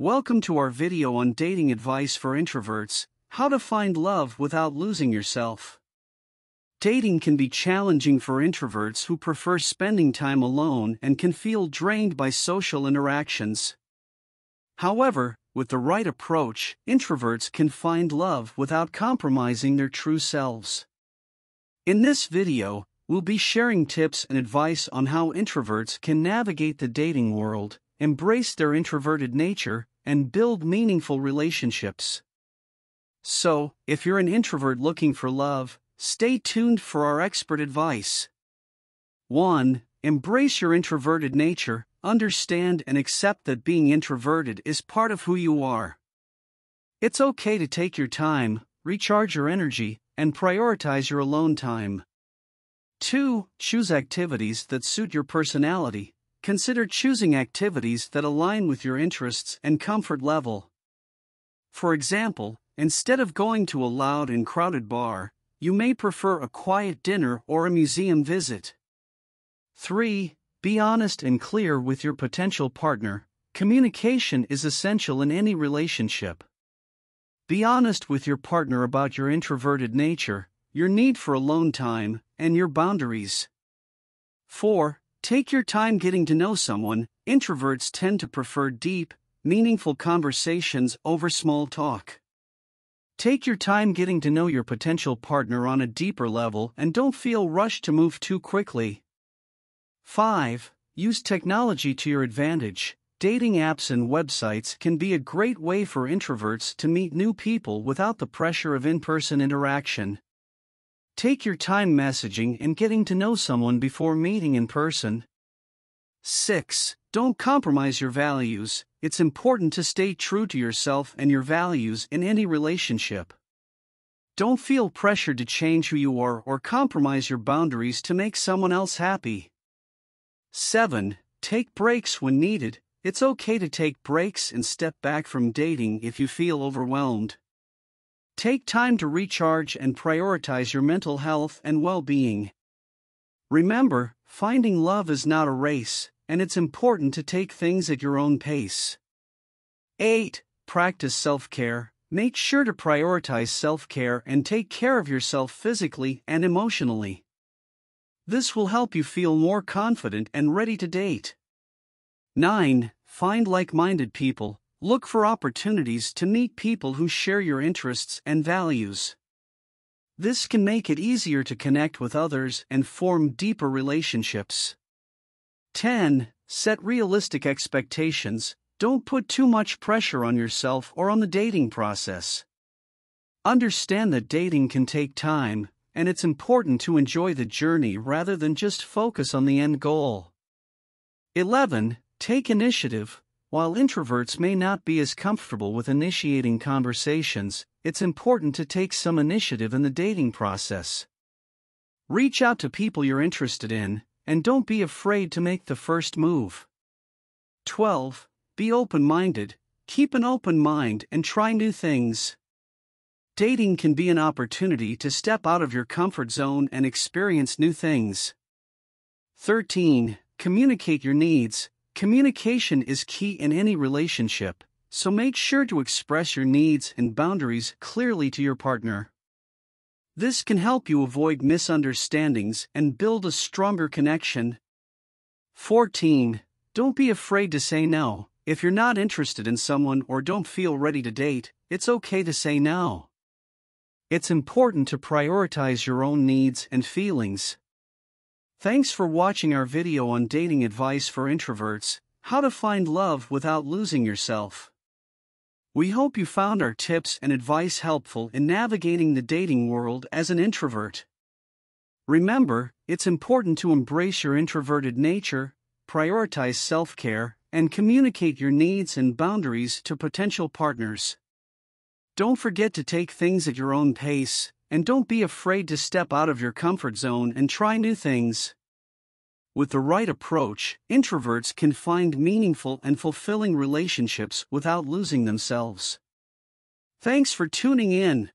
Welcome to our video on dating advice for introverts how to find love without losing yourself. Dating can be challenging for introverts who prefer spending time alone and can feel drained by social interactions. However, with the right approach, introverts can find love without compromising their true selves. In this video, we'll be sharing tips and advice on how introverts can navigate the dating world, embrace their introverted nature, and build meaningful relationships. So, if you're an introvert looking for love, stay tuned for our expert advice. 1. Embrace your introverted nature, understand and accept that being introverted is part of who you are. It's okay to take your time, recharge your energy, and prioritize your alone time. 2. Choose activities that suit your personality. Consider choosing activities that align with your interests and comfort level. For example, instead of going to a loud and crowded bar, you may prefer a quiet dinner or a museum visit. 3. Be honest and clear with your potential partner. Communication is essential in any relationship. Be honest with your partner about your introverted nature, your need for alone time, and your boundaries. 4. Take your time getting to know someone. Introverts tend to prefer deep, meaningful conversations over small talk. Take your time getting to know your potential partner on a deeper level and don't feel rushed to move too quickly. 5. Use technology to your advantage. Dating apps and websites can be a great way for introverts to meet new people without the pressure of in person interaction. Take your time messaging and getting to know someone before meeting in person. 6. Don't compromise your values. It's important to stay true to yourself and your values in any relationship. Don't feel pressured to change who you are or compromise your boundaries to make someone else happy. 7. Take breaks when needed. It's okay to take breaks and step back from dating if you feel overwhelmed. Take time to recharge and prioritize your mental health and well being. Remember, finding love is not a race, and it's important to take things at your own pace. 8. Practice self care. Make sure to prioritize self care and take care of yourself physically and emotionally. This will help you feel more confident and ready to date. 9. Find like minded people. Look for opportunities to meet people who share your interests and values. This can make it easier to connect with others and form deeper relationships. 10. Set realistic expectations. Don't put too much pressure on yourself or on the dating process. Understand that dating can take time, and it's important to enjoy the journey rather than just focus on the end goal. 11. Take initiative. While introverts may not be as comfortable with initiating conversations, it's important to take some initiative in the dating process. Reach out to people you're interested in, and don't be afraid to make the first move. 12. Be open minded, keep an open mind, and try new things. Dating can be an opportunity to step out of your comfort zone and experience new things. 13. Communicate your needs. Communication is key in any relationship, so make sure to express your needs and boundaries clearly to your partner. This can help you avoid misunderstandings and build a stronger connection. 14. Don't be afraid to say no. If you're not interested in someone or don't feel ready to date, it's okay to say no. It's important to prioritize your own needs and feelings. Thanks for watching our video on dating advice for introverts how to find love without losing yourself. We hope you found our tips and advice helpful in navigating the dating world as an introvert. Remember, it's important to embrace your introverted nature, prioritize self care, and communicate your needs and boundaries to potential partners. Don't forget to take things at your own pace, and don't be afraid to step out of your comfort zone and try new things. With the right approach, introverts can find meaningful and fulfilling relationships without losing themselves. Thanks for tuning in.